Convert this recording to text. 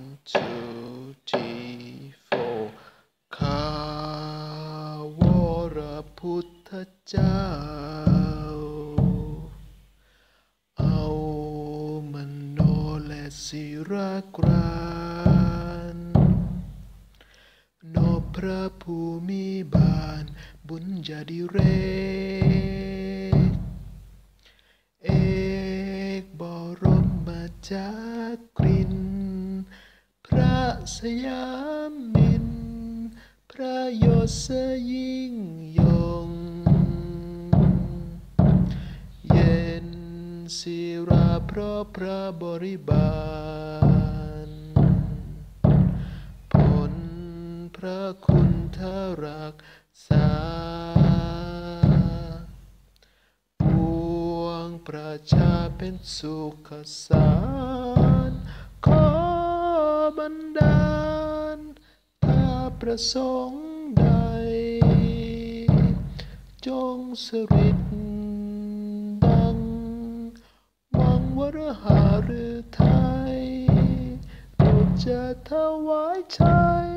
one two three four ข้าวรพุทธเจ้า เอามโนและศิรกรานนอบพระภูมิบาล บุญญาดิเรกเอกบรมจากริน สยามมินพระยศยิ่งยง เย็นศิราเพราะพระบริบาล ผลพระคุณทรักษาปวงประชาเป็นสุขสารขอบันดา ประสงค์ใด จงสริดดังหวังวรหาหรือไทยโปรดจะถวายชัย